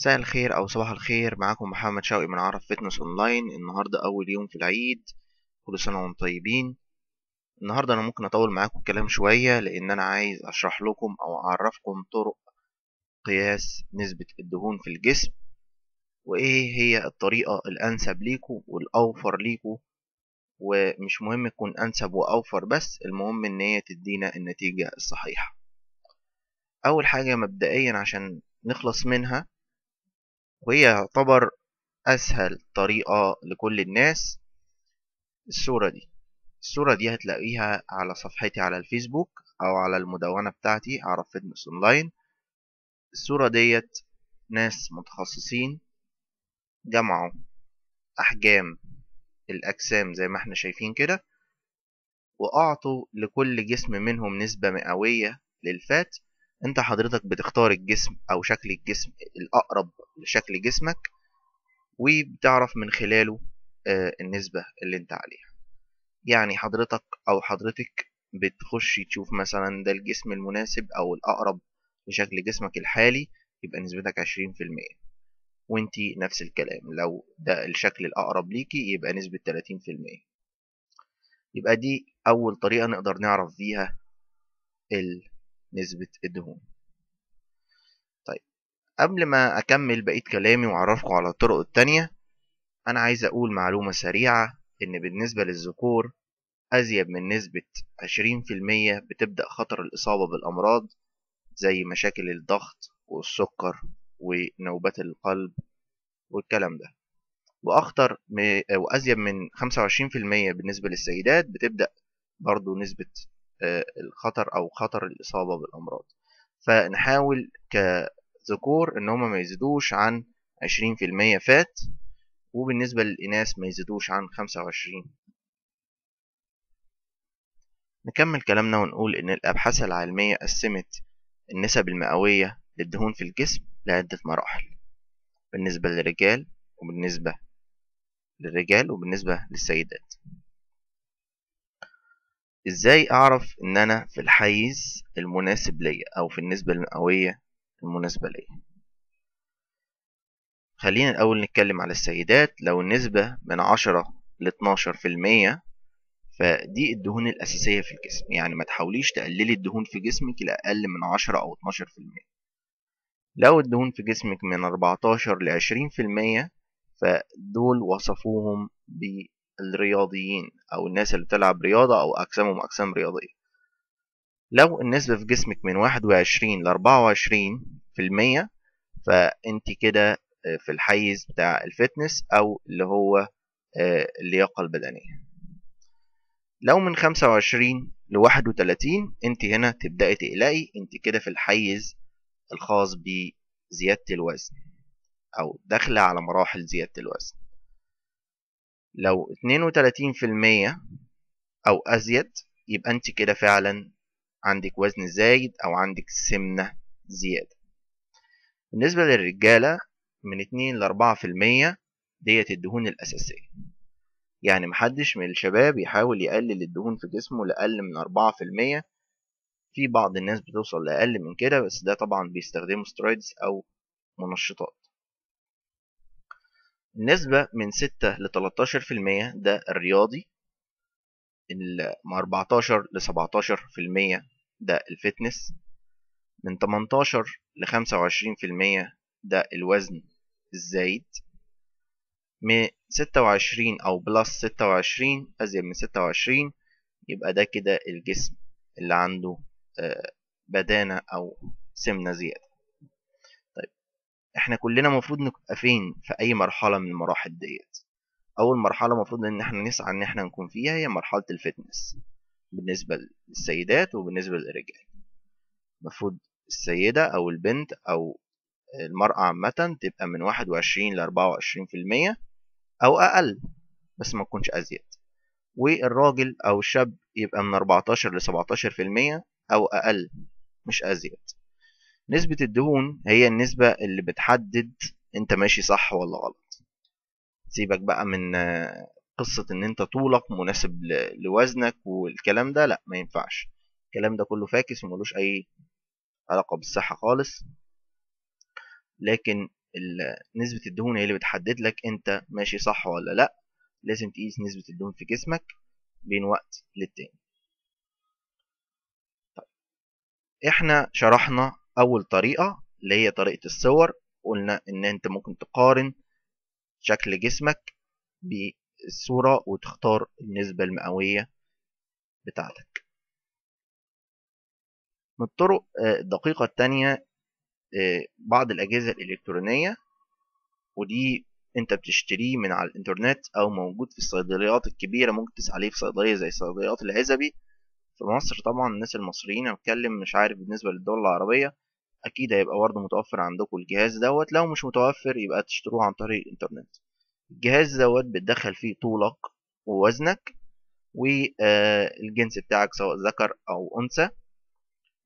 مساء الخير أو صباح الخير. معاكم محمد شوقي من عرب fitness online. النهاردة أول يوم في العيد كل سنة وأنتم طيبين. النهاردة أنا ممكن أطول معاكم الكلام شوية لأن أنا عايز أشرح لكم أو أعرفكم طرق قياس نسبة الدهون في الجسم وإيه هي الطريقة الأنسب ليكم والأوفر ليكم ومش مهم تكون أنسب وأوفر بس المهم إن هي تدينا النتيجة الصحيحة. أول حاجة مبدئيا عشان نخلص منها وهي يعتبر أسهل طريقة لكل الناس. الصورة دي الصورة دي هتلاقيها على صفحتي على الفيسبوك أو على المدونة بتاعتي عرب fitness online الصورة ديت ناس متخصصين جمعوا أحجام الأجسام زي ما إحنا شايفين كده وأعطوا لكل جسم منهم نسبة مئوية للفات انت حضرتك بتختار الجسم أو شكل الجسم الاقرب لشكل جسمك وبتعرف من خلاله النسبة اللي انت عليها. يعني حضرتك أو حضرتك بتخش تشوف مثلا ده الجسم المناسب أو الاقرب لشكل جسمك الحالي يبقى نسبتك عشرين في المية. وانتي نفس الكلام لو ده الشكل الاقرب ليكي يبقى نسبة تلاتين في المية. يبقى دي اول طريقة نقدر نعرف بيها نسبة الدهون طيب قبل ما أكمل بقية كلامي وأعرفكم على الطرق التانية أنا عايز أقول معلومة سريعة إن بالنسبة للذكور أزيد من نسبة 20% بتبدأ خطر الإصابة بالأمراض زي مشاكل الضغط والسكر ونوبات القلب والكلام ده. وأخطر وأزيد من 25% بالنسبة للسيدات بتبدأ برضو نسبة الخطر أو خطر الإصابة بالأمراض. فنحاول كذكور إن هما ما يزيدوش عن 20% فات وبالنسبة للإناث ما يزيدوش عن 25 نكمل كلامنا ونقول إن الأبحاث العلمية قسمت النسب المئوية للدهون في الجسم لعدة مراحل بالنسبة للرجال وبالنسبة للرجال وبالنسبة للسيدات. إزاي أعرف إن أنا في الحيز المناسب ليا أو في النسبة المئوية المناسبة ليا؟ خلينا الأول نتكلم على السيدات. لو النسبة من عشرة لاتناشر في المية فدي الدهون الأساسية في الجسم. يعني ما تحاوليش تقللي الدهون في جسمك لأقل من عشرة أو اتناشر في المية. لو الدهون في جسمك من أربعتاشر لعشرين في المية فدول وصفوهم الرياضيين أو الناس اللي بتلعب رياضة أو اجسامهم اجسام رياضية. لو النسبة في جسمك من واحد وعشرين لاربعة وعشرين في المية فأنت كده في الحيز بتاع الفتنس أو اللي هو اللياقة البدنية. لو من خمسة وعشرين لواحد وتلاتين أنت هنا تبدأي تقلقي أنت كده في الحيز الخاص بزيادة الوزن أو داخلة على مراحل زيادة الوزن. لو 32% أو أزيد يبقى أنت كده فعلا عندك وزن زايد أو عندك سمنة زيادة. بالنسبة للرجالة من 2 ل 4% ديت الدهون الأساسية. يعني محدش من الشباب يحاول يقلل الدهون في جسمه لأقل من 4% في بعض الناس بتوصل لأقل من كده بس ده طبعا بيستخدموا steroids أو منشطات. النسبة من 6 ل 13% ده الرياضي من 14 ل 17% ده ال fitness من 18 ل 25% ده الوزن الزايد من 26 أو plus 26 أزيد من 26 يبقى ده كده الجسم اللي عنده بدانة أو سمنة زيادة. إحنا كلنا المفروض نبقى فين في أي مرحلة من المراحل ديت؟ أول مرحلة المفروض إن إحنا نسعى إن إحنا نكون فيها هي مرحلة الفتنس بالنسبة للسيدات وبالنسبة للرجال. المفروض السيدة أو البنت أو المرأة عامة تبقى من واحد وعشرين لأربعة وعشرين في المية أو أقل بس ما تكونش أزيد. والراجل أو الشاب يبقى من أربعتاشر لسبعتاشر في المية أو أقل مش أزيد. نسبة الدهون هي النسبة اللي بتحدد انت ماشي صح ولا غلط. سيبك بقى من قصة ان انت طولك مناسب لوزنك والكلام ده لا ما ينفعش. الكلام ده كله فاكس وملوش أي علاقة بالصحة خالص. لكن نسبة الدهون هي اللي بتحدد لك انت ماشي صح ولا لا. لازم تقيس نسبة الدهون في جسمك بين وقت للتاني. طيب. إحنا شرحنا أول طريقة اللي هي طريقة الصور قلنا إن أنت ممكن تقارن شكل جسمك بالصورة وتختار النسبة المئوية بتاعتك. من الطرق الدقيقة التانية بعض الأجهزة الإلكترونية ودي أنت بتشتريه من على الإنترنت أو موجود في الصيدليات الكبيرة ممكن تسأل عليه في صيدلية زي صيدليات العزبي. في مصر طبعا الناس المصريين أنا بتكلم مش عارف بالنسبة للدول العربية أكيد هيبقى برضه متوفر عندكم الجهاز دوت. لو مش متوفر يبقى تشتروه عن طريق الإنترنت. الجهاز دوت بتدخل فيه طولك ووزنك والجنس بتاعك سواء ذكر أو أنثى.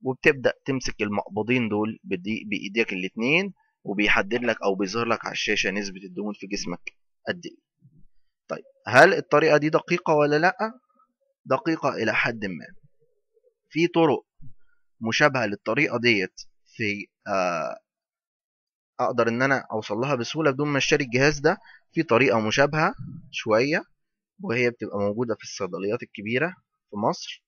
وبتبدأ تمسك المقبضين دول بإيديك الاتنين وبيحدد لك أو بيظهر لك على الشاشة نسبة الدهون في جسمك قد إيه. طيب هل الطريقة دي دقيقة ولا لأ؟ دقيقة إلى حد ما. في طرق مشابهة للطريقة ديت في آه أقدر إن أنا أوصل لها بسهولة بدون ما أشتري الجهاز ده في طريقة مشابهة شوية وهي بتبقى موجودة في الصيدليات الكبيرة في مصر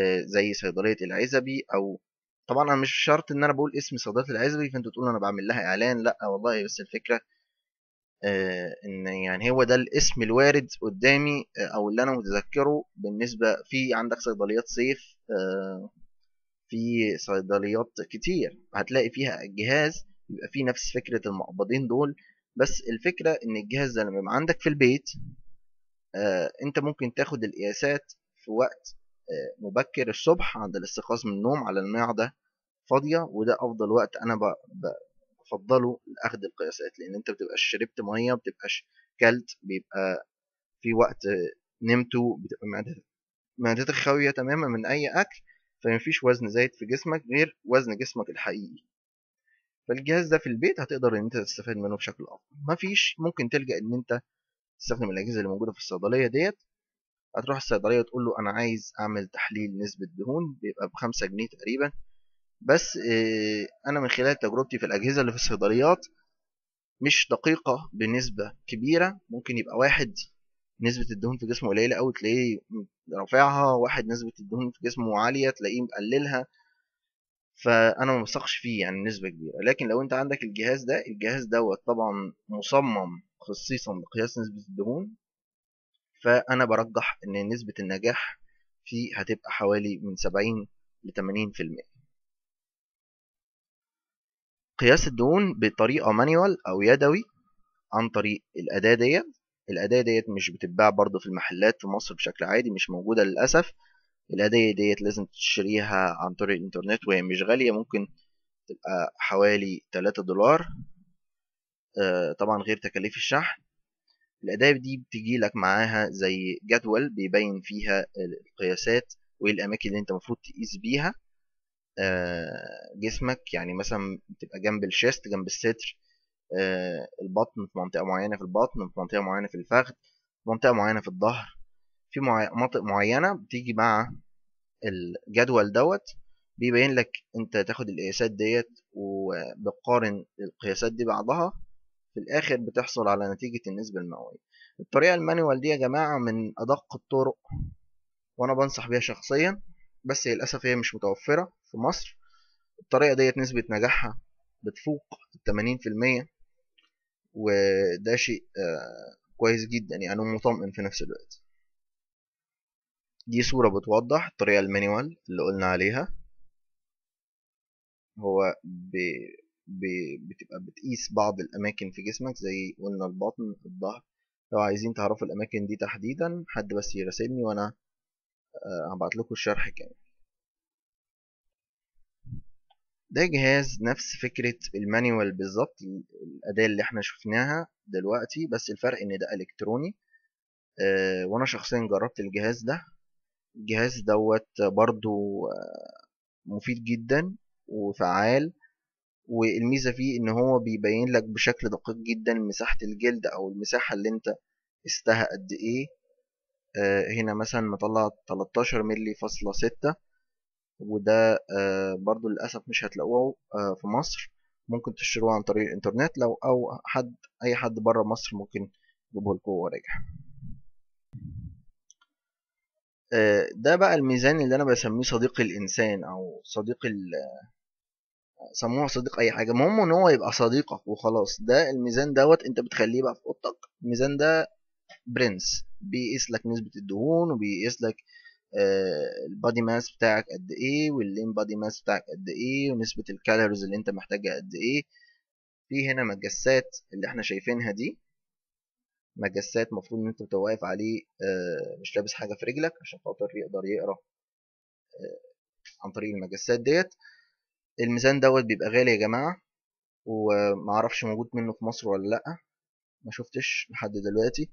آه زي صيدلية العزبي أو طبعا أنا مش شرط إن أنا بقول اسم صيدلية العزبي فانتوا تقولوا أنا بعمل لها إعلان لأ والله بس الفكرة آه إن يعني هو ده الاسم الوارد قدامي أو اللي أنا متذكره بالنسبة في عندك صيدليات صيف في صيدليات كتير. هتلاقي فيها الجهاز يبقى فيه نفس فكرة المقبضين دول بس الفكرة إن الجهاز ده لما يبقى عندك في البيت أنت ممكن تاخد القياسات في وقت مبكر الصبح عند الاستيقاظ من النوم على المعدة فاضية وده أفضل وقت أنا بفضله لأخذ القياسات. لأن أنت بتبقاش شربت مية بتبقاش كلت بيبقى في وقت نمته بتبقى معدتك معدتك خاوية تماما من أي أكل فمفيش وزن زايد في جسمك غير وزن جسمك الحقيقي. فالجهاز ده في البيت هتقدر إن أنت تستفاد منه بشكل أفضل. مفيش ممكن تلجأ إن أنت تستخدم الأجهزة اللي موجودة في الصيدلية ديت هتروح الصيدلية وتقول له أنا عايز أعمل تحليل نسبة دهون بيبقى بخمسة جنيه تقريبا. بس أنا من خلال تجربتي في الأجهزة اللي في الصيدليات مش دقيقة بنسبة كبيرة ممكن يبقى واحد نسبة الدهون في جسمه قليلة أوي تلاقيه رافعها واحد نسبة الدهون في جسمه عالية تلاقيه مقللها. فأنا ما بثقش فيه يعني نسبة كبيرة. لكن لو أنت عندك الجهاز ده الجهاز دوت طبعا مصمم خصيصا لقياس نسبة الدهون فأنا برجح إن نسبة النجاح فيه هتبقى حوالي من 70 ل 80% قياس الدهون بطريقة مانيوال أو يدوي عن طريق الأداة ديت. الأداة ديت مش بتتباع برضه في المحلات في مصر بشكل عادي مش موجودة للأسف. الأداة ديت لازم تشتريها عن طريق الإنترنت وهي مش غالية ممكن تبقى حوالي 3 دولار. طبعا غير تكاليف الشحن. الأداة دي بتجي لك معاها زي جدول بيبين فيها القياسات وايه الأماكن اللي أنت المفروض تقيس بيها. جسمك يعني مثلا بتبقى جنب الشيست جنب الستر البطن في منطقة معينة في البطن في منطقة معينة في الفخذ في منطقة معينة في الظهر. في مناطق معينة بتيجي مع الجدول دوت بيبين لك انت تاخد القياسات ديت وبتقارن القياسات دي بعضها. في الآخر بتحصل على نتيجة النسبة المئوية. الطريقة المانيوال دي يا جماعة من أدق الطرق وأنا بنصح بيها شخصيا بس للأسف هي مش متوفرة في مصر. الطريقة ديت نسبة نجاحها بتفوق التمانين في المية. وده شيء كويس جدا يعني ومطمئن في نفس الوقت. دي صورة بتوضح الطريقة المانيوال اللي قلنا عليها. هو ب... ب... بتبقى بتقيس بعض الأماكن في جسمك زي قلنا البطن الظهر. لو عايزين تعرفوا الأماكن دي تحديدا حد بس يراسلني وأنا هبعت لكم الشرح كامل. ده جهاز نفس فكرة المانيوال بالظبط الأداة اللي إحنا شفناها دلوقتي بس الفرق إن ده إلكتروني. أه وأنا شخصيا جربت الجهاز ده. الجهاز دوت برضو مفيد جدا وفعال. والميزة فيه إن هو بيبين لك بشكل دقيق جدا مساحة الجلد أو المساحة اللي أنت قستها قد إيه. أه هنا مثلا مطلع 13 ملي فاصلة ستة. وده آه برضو للأسف مش هتلاقوه آه في مصر. ممكن تشتروه عن طريق الإنترنت. لو أو حد أي حد بره مصر ممكن يجيبه لكم وهو راجع. آه، ده بقى الميزان اللي أنا بسميه صديق الإنسان أو صديق ال سموه صديق أي حاجة. المهم إن هو يبقى صديقك وخلاص. ده الميزان دوت أنت بتخليه بقى في أوضتك. الميزان ده برنس. بيقيس لك نسبة الدهون وبيقيس لك ال body mass بتاعك قد إيه وال lean body mass بتاعك قد إيه ونسبة ال calories اللي أنت محتاجها قد إيه. في هنا مجسات اللي إحنا شايفينها دي. مجسات المفروض إن أنت بتبقى واقف عليه آه، مش لابس حاجة في رجلك عشان خاطر يقدر يقرأ آه، عن طريق المجسات ديت. الميزان دوت بيبقى غالي يا جماعة ومعرفش موجود منه في مصر ولا لأ. ما شفتش لحد دلوقتي.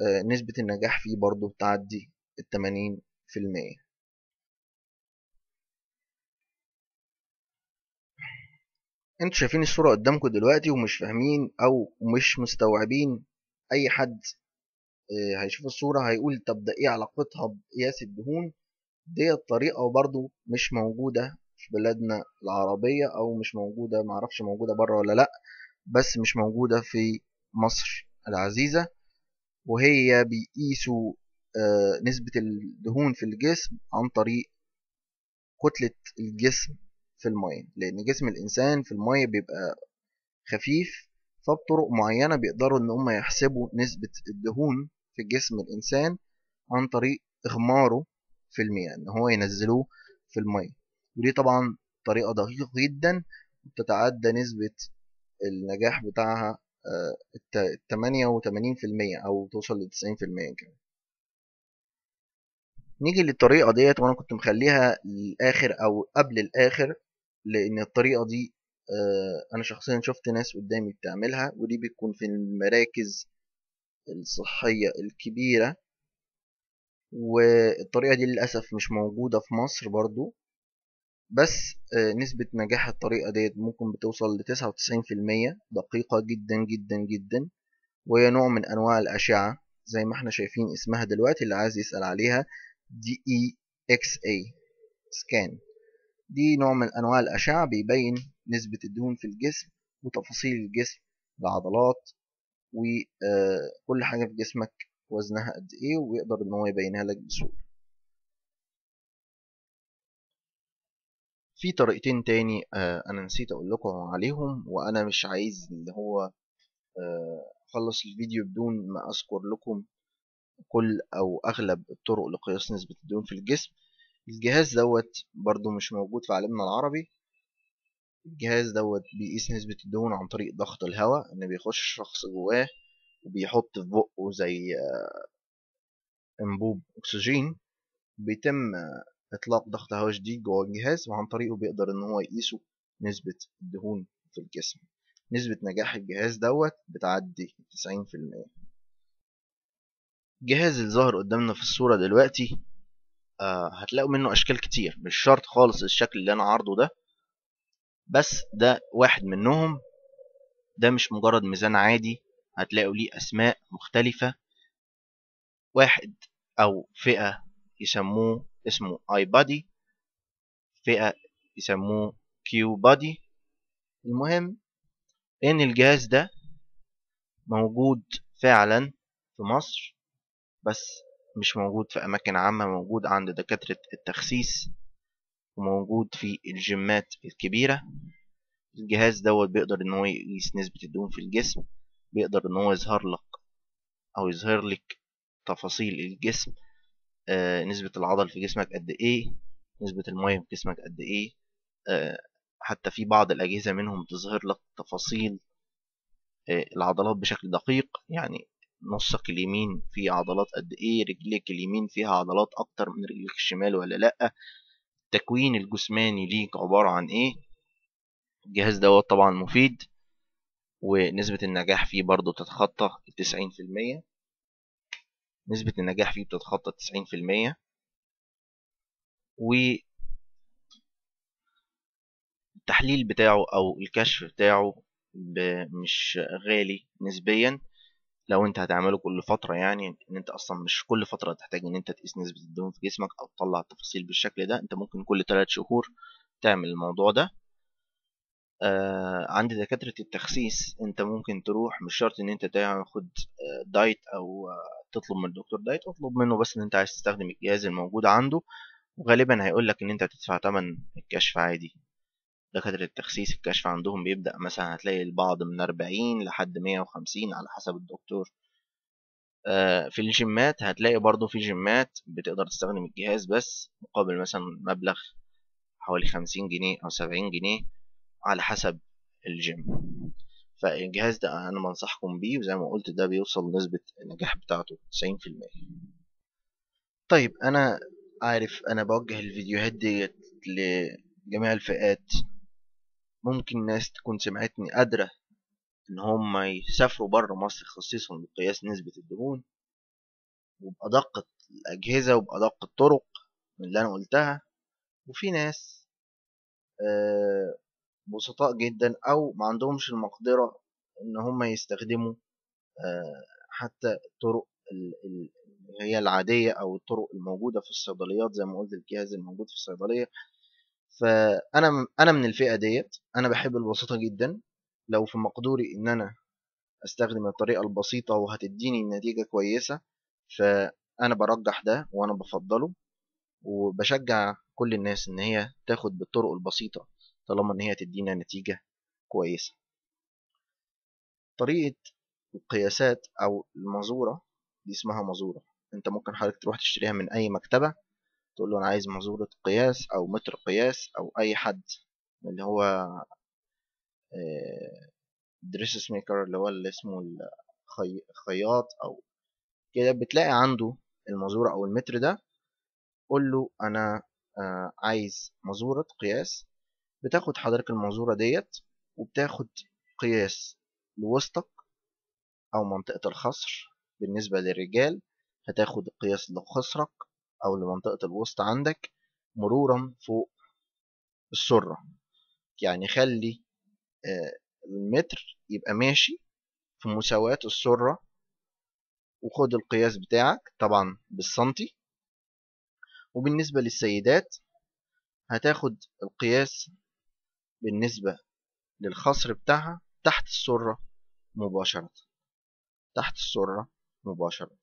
آه، نسبة النجاح فيه برضو بتعدي التمانين في المية. أنتوا شايفين الصورة قدامكم دلوقتي ومش فاهمين أو مش مستوعبين أي حد آه، هيشوف الصورة هيقول طب ده إيه علاقتها بقياس الدهون ديت طريقة برضو مش موجودة في بلادنا العربية أو مش موجودة معرفش موجودة بره ولا لأ بس مش موجودة في مصر العزيزة. وهي بيقيسوا نسبة الدهون في الجسم عن طريق كتلة الجسم في المية لأن جسم الإنسان في المية بيبقى خفيف فبطرق معينة بيقدروا إن هم يحسبوا نسبة الدهون في جسم الإنسان عن طريق إغماره في المياه إن هو ينزلوه في المية. ودي طبعا طريقة دقيقة جدا بتتعدى نسبة النجاح بتاعها التمانية وتمانين في المية أو توصل لتسعين في المية كمان. نيجي للطريقة ديت وأنا كنت مخليها للآخر أو قبل الآخر لأن الطريقة دي آه، أنا شخصيا شفت ناس قدامي بتعملها ودي بتكون في المراكز الصحية الكبيرة. والطريقة دي للأسف مش موجودة في مصر برضو. بس آه، نسبة نجاح الطريقة ديت ممكن بتوصل لتسعة وتسعين في المية دقيقة جدا جدا جدا. وهي نوع من أنواع الأشعة زي ما إحنا شايفين اسمها دلوقتي اللي عايز يسأل عليها. DEXA scan دي نوع من أنواع الأشعة بيبين نسبة الدهون في الجسم وتفاصيل الجسم العضلات وكل حاجة في جسمك وزنها قد إيه ويقدر إن هو يبينها لك بسهولة. في طريقتين تاني آه، أنا نسيت أقول لكم عليهم وأنا مش عايز اللي هو آه، أخلص الفيديو بدون ما أذكر لكم كل أو أغلب الطرق لقياس نسبة الدهون في الجسم. الجهاز دوت برضو مش موجود في عالمنا العربي. الجهاز دوت بيقيس نسبة الدهون عن طريق ضغط الهواء إن بيخش شخص جواه وبيحط في بقه زي آه، انبوب أكسجين. بيتم إطلاق ضغط هواء شديد جوه الجهاز وعن طريقه بيقدر إن هو يقيسه نسبة الدهون في الجسم. نسبة نجاح الجهاز دوت بتعدي 90% الجهاز اللي ظاهر قدامنا في الصورة دلوقتي آه هتلاقوا منه أشكال كتير مش شرط خالص الشكل اللي أنا عارضه ده بس ده واحد منهم ده مش مجرد ميزان عادي هتلاقوا ليه أسماء مختلفة واحد أو فئة يسموه اسمه i body فئة يسموه Q body المهم إن الجهاز ده موجود فعلا في مصر بس مش موجود في أماكن عامة موجود عند دكاترة التخسيس وموجود في الجيمات الكبيرة. الجهاز دوت بيقدر إن هو يقيس نسبة الدهون في الجسم بيقدر إن هو يظهر لك أو يظهر لك تفاصيل الجسم آه نسبة العضل في جسمك قد إيه نسبة المية في جسمك قد إيه آه حتى في بعض الأجهزة منهم تظهر لك تفاصيل آه العضلات بشكل دقيق. يعني نصك اليمين فيه عضلات قد إيه رجليك اليمين فيها عضلات أكتر من رجليك الشمال ولا لأ؟ التكوين الجسماني ليك عبارة عن إيه؟ الجهاز دوت طبعا مفيد ونسبة النجاح فيه برضو تتخطى التسعين في المية. نسبة النجاح فيه بتتخطى التسعين في المية. والتحليل بتاعه أو الكشف بتاعه مش غالي نسبيا. لو انت هتعمله كل فترة يعني ان انت أصلا مش كل فترة تحتاج ان انت تقيس نسبة الدهون في جسمك أو تطلع التفاصيل بالشكل ده انت ممكن كل 3 شهور تعمل الموضوع ده. آه عند دكاترة التخسيس انت ممكن تروح مش شرط ان انت تاخد آه دايت أو آه تطلب من الدكتور دايت اطلب منه بس ان انت عايز تستخدم الجهاز الموجود عنده وغالبا هيقول لك ان انت هتدفع تمن الكشف عادي. دكاترة التخسيس الكشف عندهم بيبدأ مثلا هتلاقي البعض من 40 لحد 150 على حسب الدكتور. في الجيمات هتلاقي برضو في جيمات بتقدر تستخدم الجهاز بس مقابل مثلا مبلغ حوالي 50 جنيه أو 70 جنيه على حسب الجيم. فالجهاز ده أنا بنصحكم بيه وزي ما قلت ده بيوصل نسبة النجاح بتاعته 90% طيب أنا عارف أنا بوجه الفيديوهات ديت لجميع الفئات ممكن ناس تكون سمعتني قادرة إن هم يسافروا بره مصر خصيصا بقياس نسبة الدهون وبأدق الأجهزة وبأدق الطرق من اللي أنا قلتها وفي ناس بسطاء جدا أو ما عندهمش المقدرة إن هم يستخدموا حتى الطرق اللي هي العادية أو الطرق الموجودة في الصيدليات زي ما قلت الجهاز الموجود في الصيدلية. فأنا أنا من الفئة ديت أنا بحب البساطة جدا. لو في مقدوري إن أنا أستخدم الطريقة البسيطة وهتديني نتيجة كويسة فأنا برجح ده وأنا بفضله. وبشجع كل الناس إن هي تاخد بالطرق البسيطة طالما إن هي تدينا نتيجة كويسة. طريقة القياسات أو المزورة دي اسمها مزورة. أنت ممكن حضرتك تروح تشتريها من أي مكتبة تقول له أنا عايز مزورة قياس أو متر قياس أو أي حد اللي هو دريسس ميكر اللي هو اللي اسمه الخياط أو كده بتلاقي عنده المزورة أو المتر ده قول له أنا عايز مزورة قياس بتاخد حضرتك المزورة ديت وبتاخد قياس لوسطك أو منطقة الخصر بالنسبة للرجال هتاخد قياس لخصرك أو لمنطقة الوسط عندك مرورا فوق السرة. يعني خلي المتر يبقى ماشي في مساواة السرة وخد القياس بتاعك طبعا بالسنتي. وبالنسبة للسيدات هتاخد القياس بالنسبة للخصر بتاعها تحت السرة مباشرة. تحت السرة مباشرة.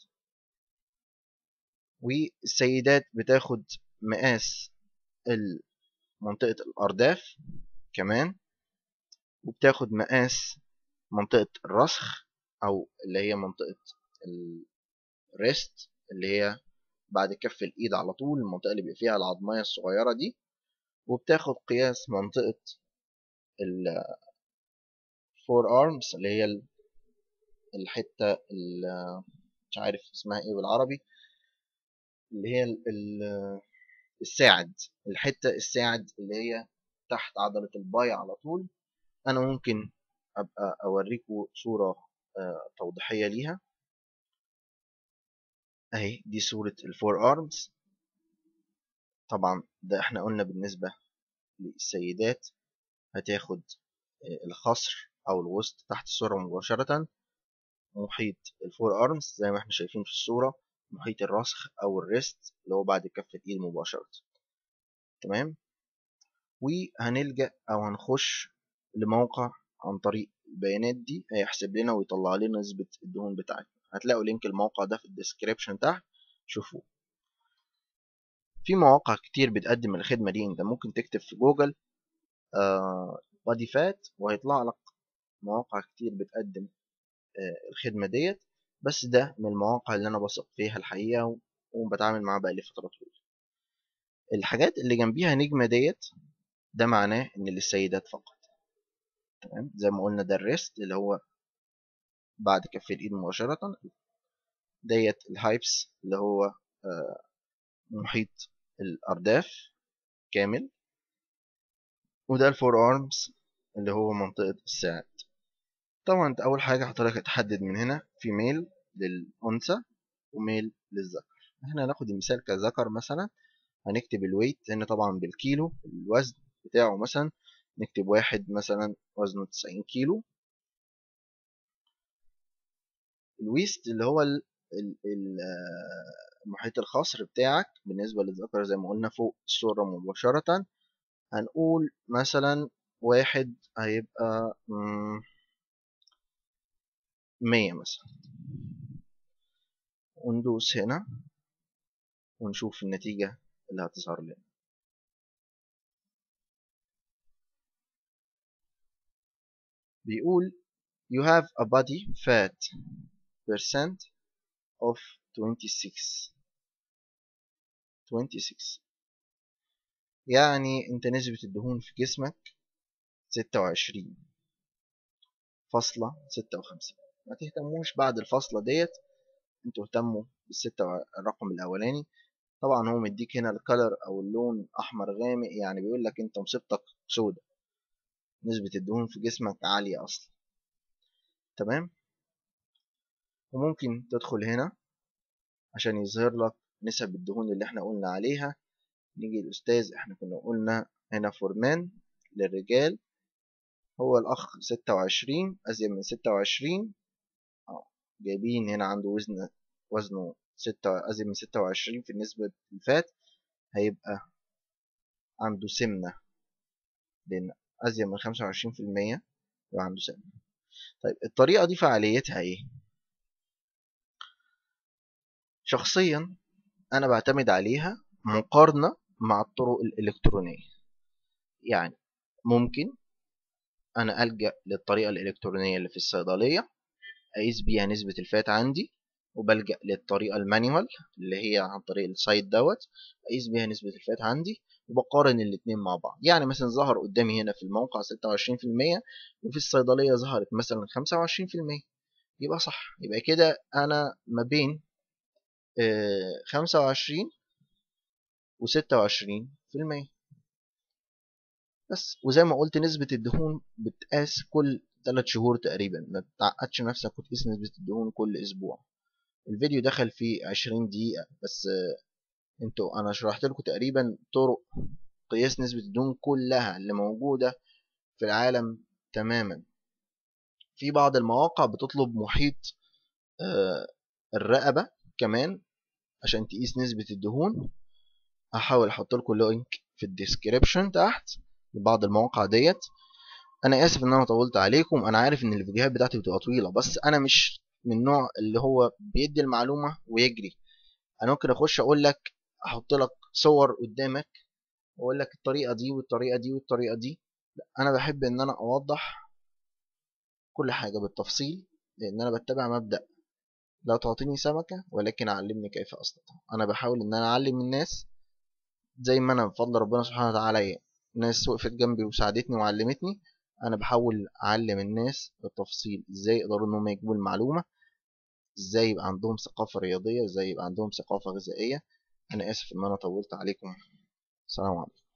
والسيدات بتاخد مقاس منطقة الأرداف كمان وبتاخد مقاس منطقة الرسخ أو اللي هي منطقة ال wrist اللي هي بعد كف الإيد على طول المنطقة اللي بيبقى فيها العظمية الصغيرة دي. وبتاخد قياس منطقة ال forearms اللي هي الحتة مش عارف اسمها إيه بالعربي. اللي هي الساعد الحتة الساعد اللي هي تحت عضلة ال bi على طول. أنا ممكن أبقى أوريكم صورة توضيحية ليها. أهي دي صورة الفور أرمز. طبعا ده إحنا قلنا بالنسبة للسيدات هتاخد الخصر أو الوسط تحت الصورة مباشرة. محيط الفور أرمز زي ما إحنا شايفين في الصورة. محيط الرسخ أو الريست اللي هو بعد كف الإيد مباشرة. تمام؟ وهنلجأ أو هنخش لموقع عن طريق البيانات دي هيحسب لنا ويطلع لنا نسبة الدهون بتاعتنا. هتلاقوا link الموقع ده في ال description تحت شوفوه. في مواقع كتير بتقدم الخدمة دي انت ممكن تكتب في جوجل آه body fat وهيطلع لك مواقع كتير بتقدم آه الخدمة ديت. بس ده من المواقع اللي أنا بثق فيها الحقيقة وبتعامل معاها بقالي فترة طويلة. الحاجات اللي جنبيها نجمة ديت ده معناه إن للسيدات فقط. تمام؟ زي ما قلنا ده ال wrist اللي هو بعد كف الإيد مباشرة. ديت ال hips اللي هو آه محيط الأرداف كامل. وده ال forearms اللي هو منطقة الساعد. طبعا أنت أول حاجة حضرتك هتحدد من هنا female للأنثى و male للذكر. إحنا هناخد المثال كذكر مثلا هنكتب ال weight هنا طبعا بالكيلو الوزن بتاعه مثلا نكتب واحد مثلا وزنه 90 كيلو. ال waist اللي هو محيط الخصر بتاعك بالنسبة للذكر زي ما قلنا فوق الصورة مباشرة. هنقول مثلا واحد هيبقى مية مثلا. وندوس هنا ونشوف النتيجة اللي هتظهر لنا. بيقول you have a body fat percent of 26 26 يعني انت نسبة الدهون في جسمك 26 فاصلة 56 ما تهتموش بعد الفاصلة ديت. أنتوا اهتموا بالستة الرقم الأولاني. طبعا هو مديك هنا الكالر أو اللون أحمر غامق يعني بيقول لك أنت مصيبتك سودة. نسبة الدهون في جسمك عالية أصلا. تمام؟ وممكن تدخل هنا عشان يظهر لك نسب الدهون اللي إحنا قلنا عليها. نيجي الأستاذ إحنا كنا قلنا هنا فورمان للرجال. هو الأخ ستة وعشرين أزيد من ستة وعشرين. جايبين هنا عنده وزن وزنه ستة أزيد من ستة وعشرين في النسبة الفات هيبقى عنده سمنة. لأن أزيد من خمسة وعشرين في المية يبقى عنده سمنة. طيب الطريقة دي فعاليتها إيه؟ شخصيا أنا بعتمد عليها مقارنة مع الطرق الإلكترونية. يعني ممكن أنا ألجأ للطريقة الإلكترونية اللي في الصيدلية أقيس بيها نسبة ال fat عندي وبلجأ للطريقة ال manual اللي هي عن طريق ال site دوت أقيس بيها نسبة ال fat عندي وبقارن الاتنين مع بعض. يعني مثلا ظهر قدامي هنا في الموقع 26% وفي الصيدلية ظهرت مثلا 25% يبقى صح. يبقى كده أنا ما بين 25 وستة وعشرين في المية. بس. وزي ما قلت نسبة الدهون بتقاس كل ثلاث شهور تقريبا. ما تعقدش نفسك وتقيس نسبة الدهون كل أسبوع. الفيديو دخل فيه عشرين دقيقة بس أنتوا أنا شرحت لكم تقريبا طرق قياس نسبة الدهون كلها اللي موجودة في العالم تماما. في بعض المواقع بتطلب محيط الرقبة كمان عشان تقيس نسبة الدهون. هحاول أحط لكم link في ال description تحت لبعض المواقع ديت. أنا آسف إن أنا طولت عليكم. أنا عارف إن الفيديوهات بتاعتي بتبقى طويلة بس أنا مش من النوع اللي هو بيدي المعلومة ويجري. أنا ممكن أخش أقول لك أحط لك صور قدامك وأقول لك الطريقة دي والطريقة دي والطريقة دي. لا أنا بحب إن أنا أوضح كل حاجة بالتفصيل لأن أنا بتبع مبدأ. لا تعطيني سمكة ولكن علمني كيف اصطادها أنا بحاول إن أنا أعلم الناس زي ما أنا بفضل ربنا سبحانه وتعالى ناس وقفت جنبي وساعدتني وعلمتني. أنا بحاول أعلم الناس بالتفصيل إزاي يقدروا إن هم يجيبوا المعلومة إزاي يبقى عندهم ثقافة رياضية إزاي يبقى عندهم ثقافة غذائية. أنا آسف إن أنا طولت عليكم. السلام عليكم.